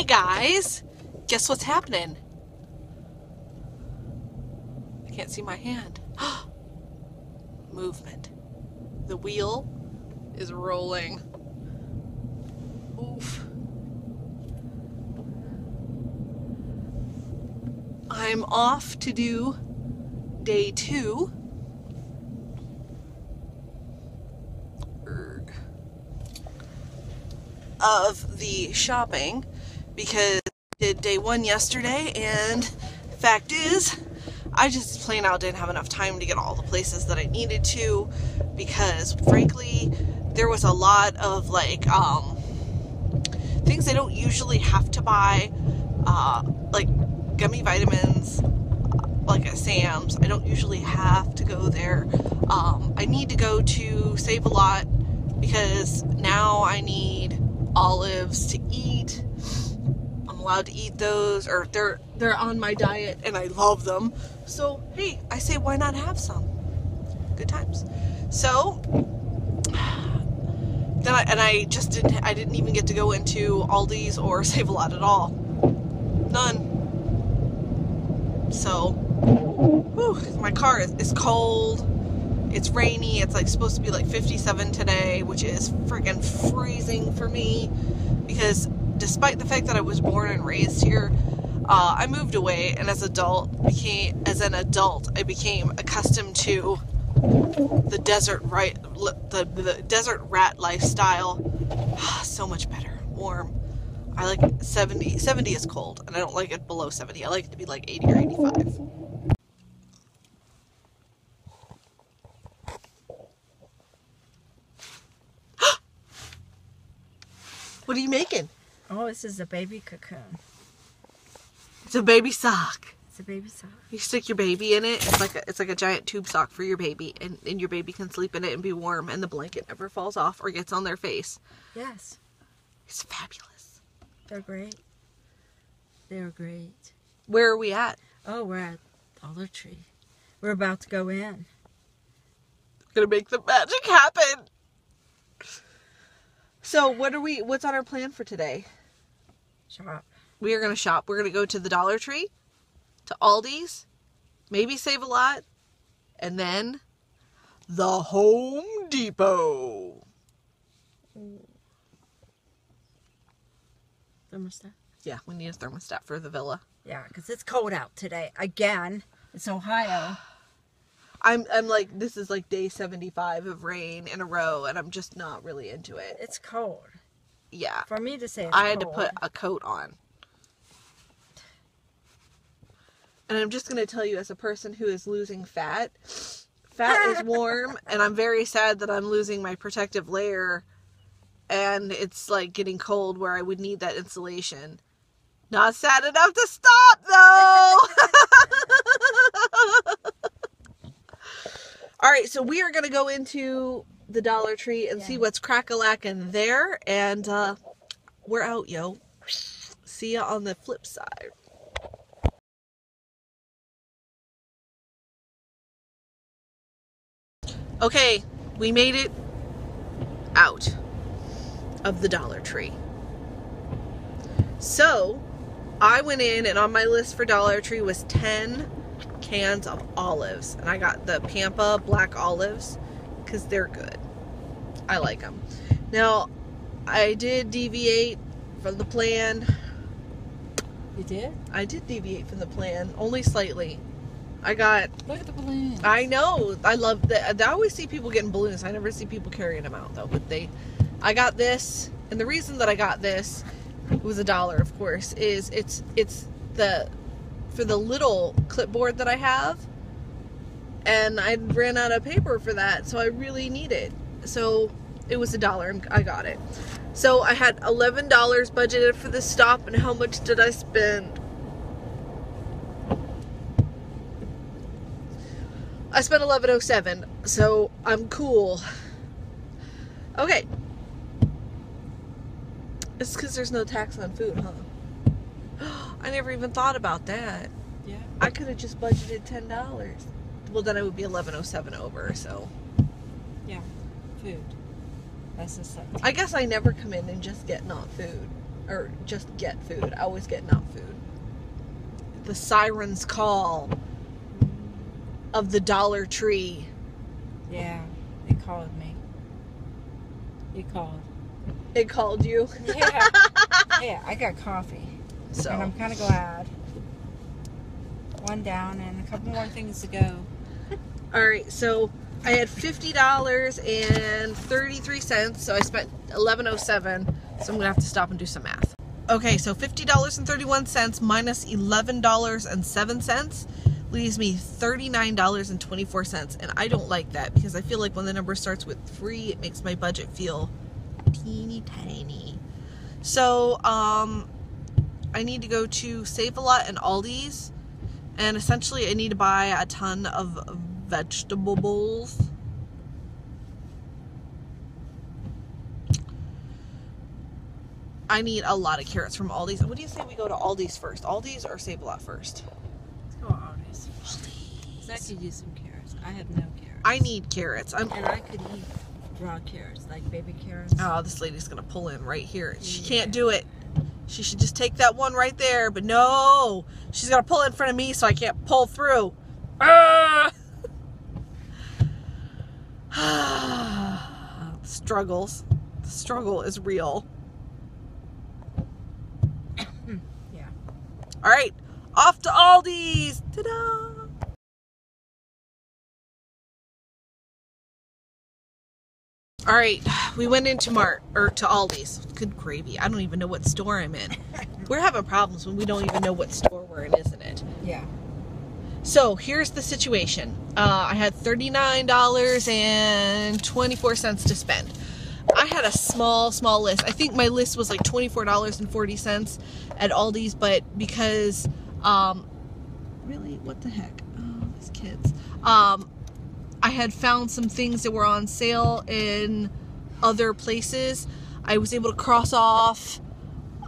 Hey guys, guess what's happening? I can't see my hand. Movement. The wheel is rolling. Oof. I'm off to do day two. Of the shopping because I did day one yesterday and fact is I just plain out didn't have enough time to get all the places that I needed to because frankly there was a lot of like um things I don't usually have to buy uh like gummy vitamins like at Sam's. I don't usually have to go there. Um I need to go to Save a Lot because now I need olives to eat Allowed to eat those or they're they're on my diet and I love them. So hey I say why not have some? Good times. So then I, and I just didn't I didn't even get to go into Aldi's or Save a Lot at all. None. So whew, my car is, is cold. It's rainy. It's like supposed to be like 57 today which is freaking freezing for me because despite the fact that I was born and raised here uh, I moved away and as adult became as an adult I became accustomed to the desert right the, the desert rat lifestyle. So much better warm. I like 70 70 is cold and I don't like it below 70 I like it to be like 80 or 85 what are you making Oh, this is a baby cocoon. it's a baby sock It's a baby sock. You stick your baby in it. It's like a, it's like a giant tube sock for your baby, and, and your baby can sleep in it and be warm, and the blanket never falls off or gets on their face. Yes, It's fabulous. they're great. They're great. Where are we at? Oh, we're at Dollar Tree. We're about to go in. Gonna make the magic happen. So what are we? What's on our plan for today? Shop. We are gonna shop. We're gonna go to the Dollar Tree, to Aldi's, maybe save a lot, and then the Home Depot. Thermostat. Yeah, we need a thermostat for the villa. Yeah, because it's cold out today. Again, it's Ohio. I'm I'm like this is like day 75 of rain in a row and I'm just not really into it. It's cold. Yeah. For me to say I had to put a coat on. And I'm just going to tell you as a person who is losing fat, fat is warm and I'm very sad that I'm losing my protective layer and it's like getting cold where I would need that insulation. Not sad enough to stop though. All right, so we are going to go into the Dollar Tree and see what's crack-a-lackin' there, and uh, we're out, yo. See ya on the flip side. Okay, we made it out of the Dollar Tree. So, I went in and on my list for Dollar Tree was 10 cans of olives. And I got the Pampa black olives because they're good. I like them. Now, I did deviate from the plan. You did? I did deviate from the plan, only slightly. I got, Look at the balloons. I know, I love that. I always see people getting balloons. I never see people carrying them out though. But they, I got this, and the reason that I got this was a dollar, of course. Is it's it's the for the little clipboard that I have, and I ran out of paper for that, so I really need it. So it was a dollar, and I got it. So I had eleven dollars budgeted for this stop, and how much did I spend? I spent eleven oh seven, so I'm cool. Okay. It's because there's no tax on food, huh? I never even thought about that. Yeah. I could have just budgeted ten dollars. Well, then I would be eleven oh seven over. So Yeah. Food. That's the stuff. I guess I never come in and just get not food. or just get food. I always get not food. The siren's call of the Dollar Tree. Yeah, it called me. It called. It called you. Yeah. yeah, I got coffee. So And I'm kind of glad. One down and a couple more things to go. All right, so I had fifty dollars and thirty-three cents, so I spent eleven oh seven. So I'm gonna have to stop and do some math. Okay, so fifty dollars and thirty-one cents minus eleven dollars and seven cents leaves me thirty-nine dollars and twenty-four cents, and I don't like that because I feel like when the number starts with three, it makes my budget feel teeny tiny. So um, I need to go to Save a Lot and Aldi's and essentially I need to buy a ton of vegetables. I need a lot of carrots from Aldi's. What do you say we go to Aldi's first? Aldi's or Save a Lot first? Let's go Aldi's. Zach could use some carrots. I have no carrots. I need carrots. I'm and I could eat raw carrots, like baby carrots. Oh, this lady's gonna pull in right here. She Yeah. can't do it. She should just take that one right there, but no, she's gonna pull it in front of me so I can't pull through. Ah! Struggles. The struggle is real. Yeah. All right, off to Aldi's. Ta-da! All right, we went into Mart or to Aldi's. Good gravy. I don't even know what store I'm in. We're having problems when we don't even know what store we're in, isn't it? Yeah. So here's the situation. Uh, I had $39.24 to spend. I had a small, small list. I think my list was like $24.40 at Aldi's, but because, um, really, what the heck? Oh, these kids. Um, I had found some things that were on sale in other places. I was able to cross off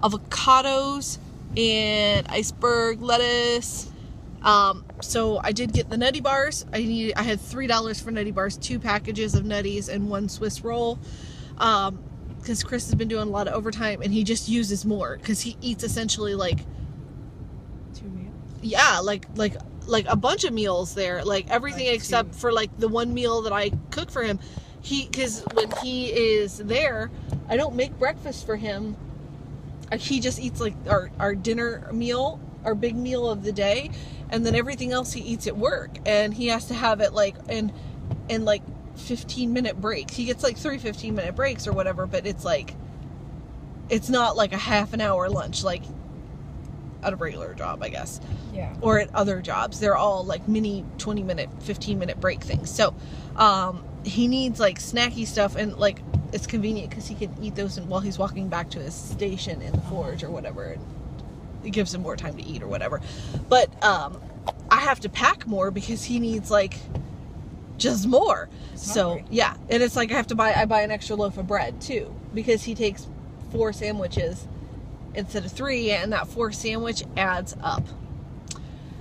avocados and iceberg lettuce. Um, so I did get the nutty bars. I needed, I had three dollars for nutty bars, two packages of nutties and one Swiss roll. Um, because Chris has been doing a lot of overtime and he just uses more because he eats essentially like Two meals. yeah like like like a bunch of meals there like everything Like except two. for like the one meal that i cook for him he because when he is there i don't make breakfast for him Uh, he just eats like our, our dinner meal our big meal of the day and then everything else he eats at work and he has to have it like in in like 15 minute breaks he gets like three 15 minute breaks or whatever but it's like it's not like a half an hour lunch like at a regular job i guess Yeah. or at other jobs. They're all like mini 20 minute, 15 minute break things. So um, he needs like snacky stuff and like it's convenient because he can eat those and while he's walking back to his station in the forge or whatever. It gives him more time to eat or whatever. But um, I have to pack more because he needs like just more. So yeah, and it's like I have to buy I buy an extra loaf of bread too because he takes four sandwiches instead of three, and that four sandwich adds up.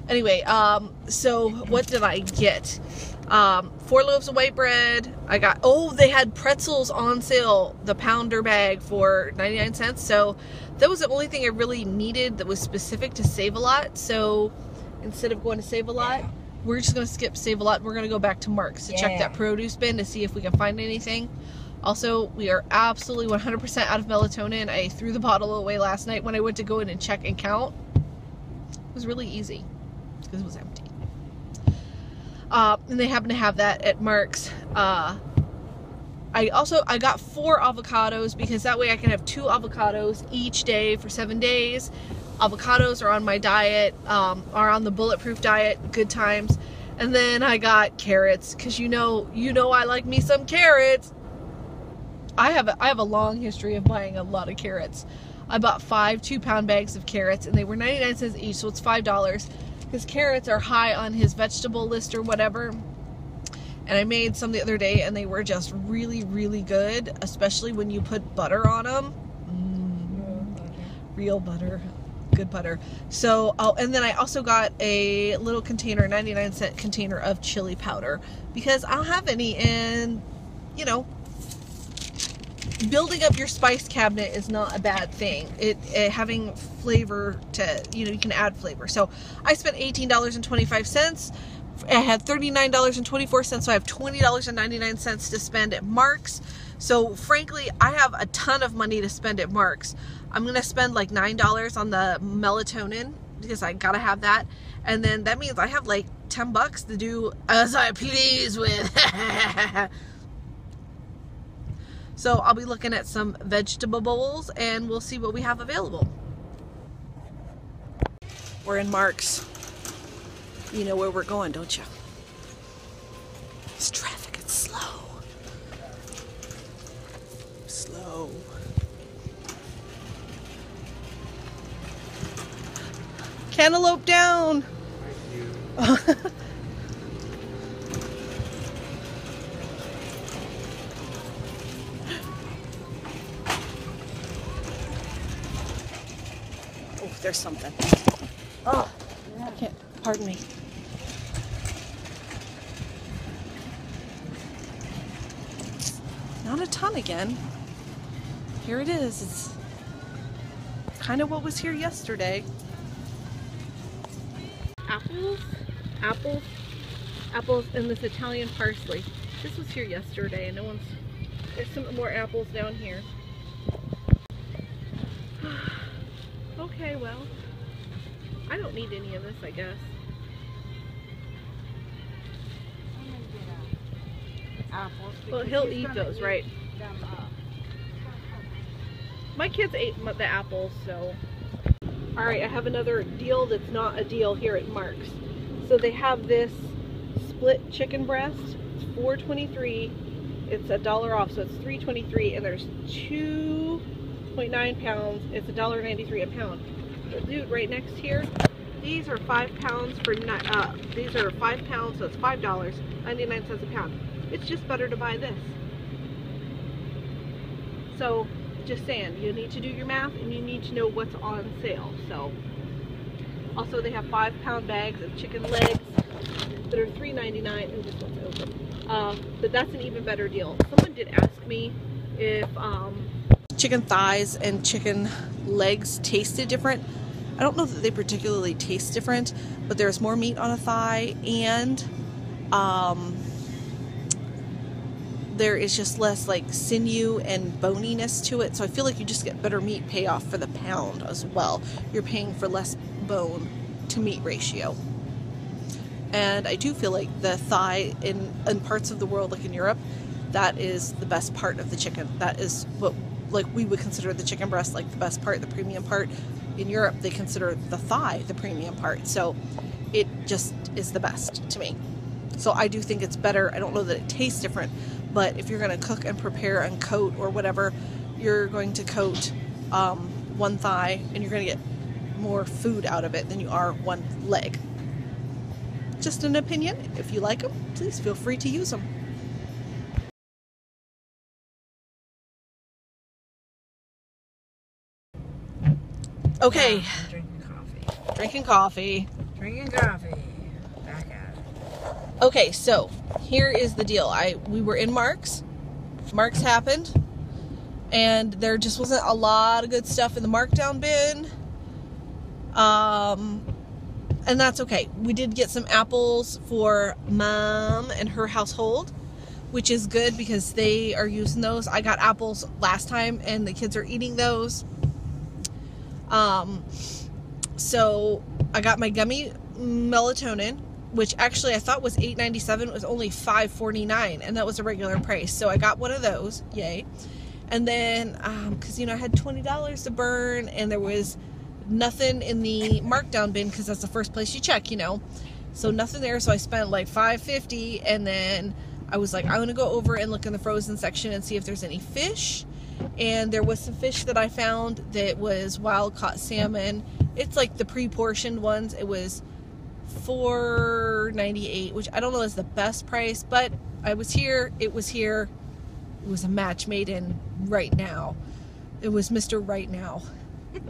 Anyway, um, so what did I get? Um, four loaves of white bread. I got oh they had pretzels on sale, the pounder bag for 99 cents. So that was the only thing I really needed that was specific to Save a Lot. So instead of going to Save a Lot, Yeah. we're just gonna skip Save a Lot. We're gonna go back to Marc's to check that produce bin to see if we can find anything. Also, we are absolutely 100% out of melatonin. I threw the bottle away last night when I went to go in and check and count. It was really easy because it was empty. Uh, and they happen to have that at Marc's. Uh, I also I got four avocados because that way I can have two avocados each day for seven days. Avocados are on my diet, um, are on the bulletproof diet, good times. And then I got carrots because you know you know I like me some carrots. I have a, I have a long history of buying a lot of carrots. I bought five two pound bags of carrots and they were 99 cents each, so it's five dollars. Because carrots are high on his vegetable list or whatever and I made some the other day and they were just really, really good, especially when you put butter on them. Mm, butter. real butter. Good butter. So, oh, and then I also got a little container, 99 cent container of chili powder because I don't have any. And, you know, building up your spice cabinet is not a bad thing. It, it, having flavor to, you know, you can add flavor. So I spent $18.25 I had thirty nine dollars and twenty four cents. So I have twenty dollars and ninety nine cents to spend at Marc's. So frankly, I have a ton of money to spend at Marc's. I'm gonna spend like nine dollars on the melatonin because I gotta have that, and then that means I have like ten bucks to do please with. So I'll be looking at some vegetable bowls and we'll see what we have available. We're in Marc's. You know where we're going, don't you? It's traffic, it's slow. Slow. Cantaloupe down. Oh, there's something. Oh, I can't. Pardon me. Not a ton again. Here it is. It's kind of what was here yesterday. Apples, apples, apples, and this Italian parsley. This was here yesterday, and no one's. There's some more apples down here. Okay, well, I don't need any of this, I guess. Apples. Well, he'll eat those, right? My kids ate the apples, so. Alright, I have another deal that's not a deal here at Marc's. So they have this split chicken breast. It's four twenty three. It's a dollar off, so it's three twenty three, and there's two point nine pounds. It's a dollar ninety three a pound. But dude, right next here, these are five pounds for uh, these are five pounds, so it's five dollars ninety nine cents a pound. It's just better to buy this. So, just saying, you need to do your math and you need to know what's on sale. So, also they have five pound bags of chicken legs that are $3.99 and this one's open. Uh, but that's an even better deal. Someone did ask me if um, chicken thighs and chicken legs tasted different. I don't know that they particularly taste different, but there's more meat on a thigh and um, there is just less like sinew and boniness to it. So I feel like you just get better meat payoff for the pound as well. You're paying for less bone to meat ratio. And I do feel like the thigh in, in parts of the world, like in Europe, that is the best part of the chicken. That is what like we would consider the chicken breast like the best part, the premium part. In Europe, they consider the thigh the premium part. So it just is the best to me. So I do think it's better. I don't know that it tastes different, but if you're going to cook and prepare and coat or whatever, you're going to coat um, one thigh and you're going to get more food out of it than you are one leg. Just an opinion. If you like them, please feel free to use them. Okay, drinking coffee. drinking coffee. Drinking coffee. Okay, so here is the deal. I we were in Marc's. Marc's happened, and there just wasn't a lot of good stuff in the markdown bin. Um, and that's okay. We did get some apples for mom and her household, which is good because they are using those. I got apples last time, and the kids are eating those. Um, so I got my gummy melatonin, which actually I thought was eight ninety seven. It was only five forty nine, and that was a regular price. So I got one of those, yay! And then, um, because you know I had twenty dollars to burn, and there was nothing in the markdown bin because that's the first place you check, you know. So nothing there. So I spent like five fifty, and then I was like, I'm gonna go over and look in the frozen section and see if there's any fish. And there was some fish that I found that was wild caught salmon. It's like the pre-portioned ones. It was four ninety eight, which I don't know is the best price, but I was here. It was here. It was a match made in right now. It was Mr. Right Now.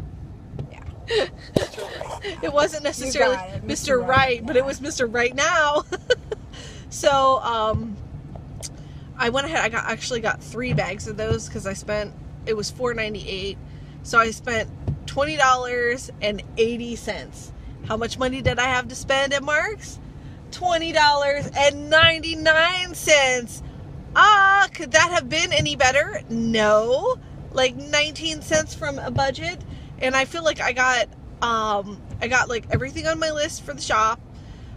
Yeah. It wasn't necessarily it, Mr. Mr. Right, Right but it was Mr. Right Now. so, um, I went ahead. I got actually got three bags of those because I spent it was four ninety eight. So I spent twenty dollars and eighty cents. How much money did I have to spend at Marc's? Twenty dollars and ninety nine cents. Ah, could that have been any better? No. Like 19 cents from a budget. And I feel like I got um I got like everything on my list for the shop.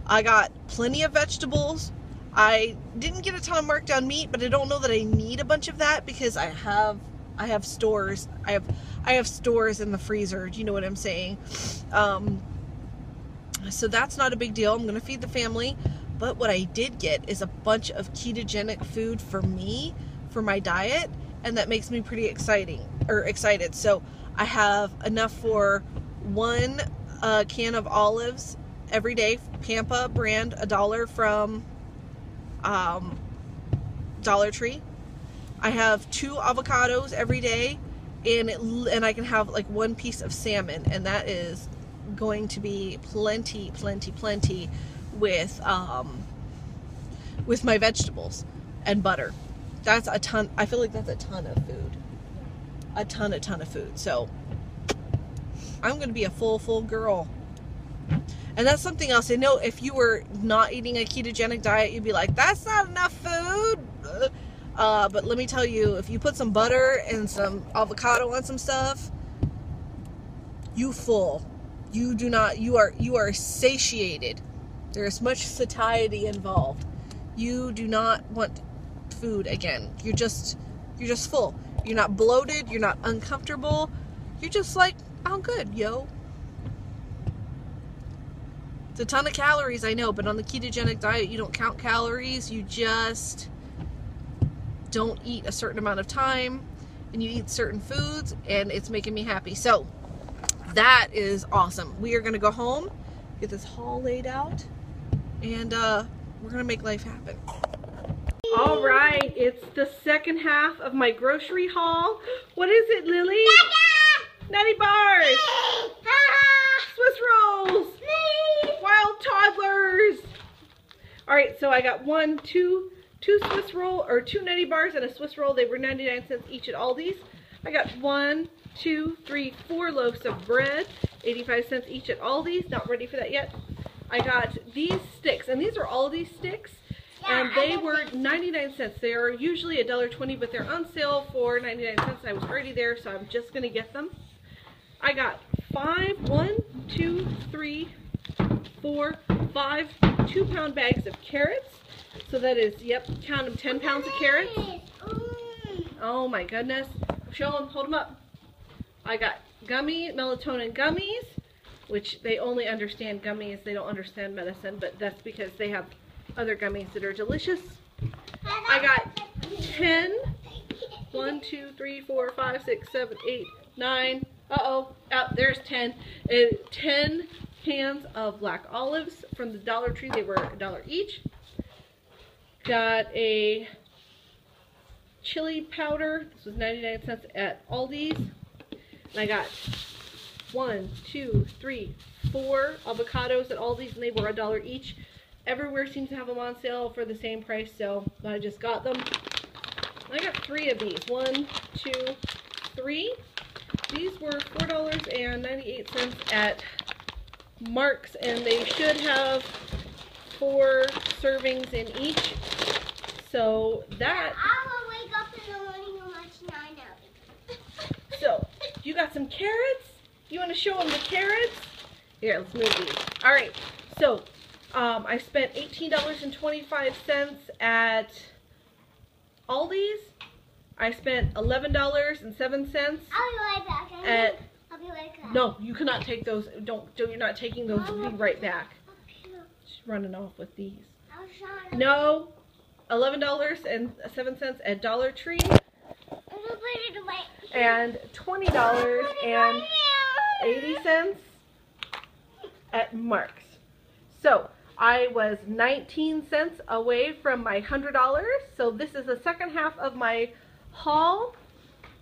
I got plenty of vegetables. I didn't get a ton of markdown meat, but I don't know that I need a bunch of that because I have I have stores. I have I have stores in the freezer. Do you know what I'm saying? Um so that's not a big deal. I'm going to feed the family. But what I did get is a bunch of ketogenic food for me, for my diet, and that makes me pretty exciting or excited. So I have enough for one uh, can of olives every day, Pampa brand, a dollar from um, Dollar Tree. I have two avocados every day, and it, and I can have like one piece of salmon, and that is going to be plenty, plenty, plenty with um, with my vegetables and butter. That's a ton. I feel like that's a ton of food. A ton, a ton of food. So I'm going to be a full, full girl. And that's something else. I know if you were not eating a ketogenic diet, you'd be like, that's not enough food. Uh, but let me tell you, if you put some butter and some avocado on some stuff, you full. You do not. You are. You are satiated. There is much satiety involved. You do not want food again. You're just you're just full. You're not bloated, you're not uncomfortable. You're just like, I'm good, yo. It's a ton of calories, I know, but on the ketogenic diet, you don't count calories. You just don't eat a certain amount of time and you eat certain foods, and it's making me happy. So, that is awesome. We are going to go home, get this haul laid out and uh, we're gonna make life happen. All right, it's the second half of my grocery haul. What is it, Lily? Nutty bars. Swiss rolls. Wild toddlers. All right, so I got one, two, two Swiss roll or two nutty bars and a Swiss roll. They were 99 cents each at Aldi's. I got one, two, three, four loaves of bread, 85 cents each at Aldi's. Not ready for that yet. I got these sticks, and these are all these sticks, and they were 99 cents. They are usually $1.20, but they're on sale for 99 cents. I was already there, so I'm just going to get them. I got five, one, two, three, four, five two-pound bags of carrots. So that is, yep, count them, 10 pounds of carrots. Oh my goodness. Show them, hold them up. I got gummy melatonin gummies which they only understand gummies. They don't understand medicine, but that's because they have other gummies that are delicious. I got 10, 1, 2, 3, 4, 5, 6, 7, 8, 9, uh-oh, oh, there's 10, uh, 10 cans of black olives from the Dollar Tree. They were a dollar each. Got a chili powder. This was 99 cents at Aldi's. And I got one, two, three, four avocados at Aldi's, and they were a dollar each. Everywhere seems to have them on sale for the same price, so I just got them. I got three of these. One, two, three. These were $4.98 at Marc's, and they should have four servings in each. So that... I will wake up in the morning and watch nine of So, you got some carrots, you want to show them the carrots? Here, let's move these. All right, so um, I spent $18.25 at Aldi's. I spent $11.07 I'll be right back. at... I'll be right back. No, you cannot take those. Don't, don't you're not taking those. Be right back. She's running off with these. No, $11.07 at Dollar Tree and $20 and 80 cents at Marc's. So I was 19 cents away from my $100. So this is the second half of my haul.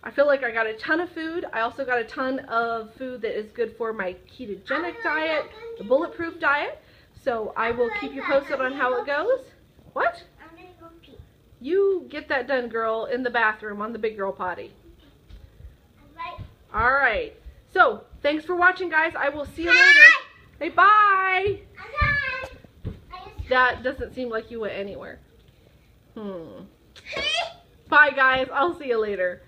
I feel like I got a ton of food. I also got a ton of food that is good for my ketogenic diet, the bulletproof diet. So I will keep you posted on how it goes. What? You get that done, girl, in the bathroom on the big girl potty. All right. So, thanks for watching, guys. I will see you later. Hey, bye. That doesn't seem like you went anywhere. Hmm. Bye, guys. I'll see you later.